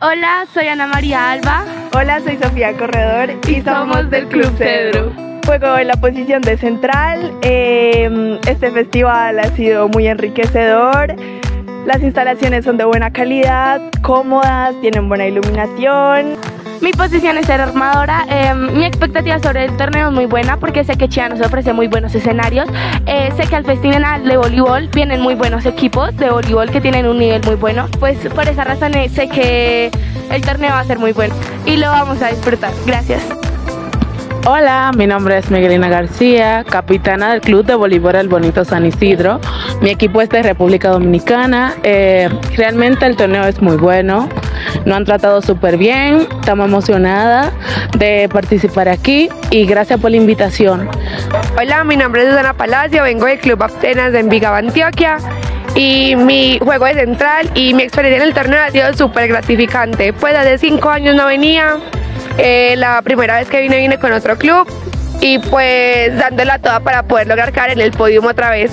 Hola, soy Ana María Alba. Hola, soy Sofía Corredor y, somos del Club Cedro. Juego en la posición de central. Em, este festival ha sido muy enriquecedor. Las instalaciones son de buena calidad, cómodas, tienen buena iluminación. Mi posición es ser armadora. Em, mi expectativa sobre el torneo es muy buena porque sé que Chía nos ofrece muy buenos escenarios. Eh, sé que al festival de voleibol vienen muy buenos equipos de voleibol que tienen un nivel muy bueno. Pues por esa razón eh, sé que el torneo va a ser muy bueno y lo vamos a disfrutar. Gracias. Hola, mi nombre es Miguelina García, capitana del Club de Voleibol El Bonito San Isidro. Mi equipo es de República Dominicana. Eh, realmente el torneo es muy bueno. Nos han tratado súper bien. Estamos emocionadas de participar aquí y gracias por la invitación. Hola, mi nombre es Susana Palacio, vengo del Club Atenas de Envigado, Antioquia y mi juego es central y mi experiencia en el torneo ha sido súper gratificante. Pues hace cinco años no venía, eh, la primera vez que vine vine con otro club y pues dándola toda para poder lograr caer en el podium otra vez.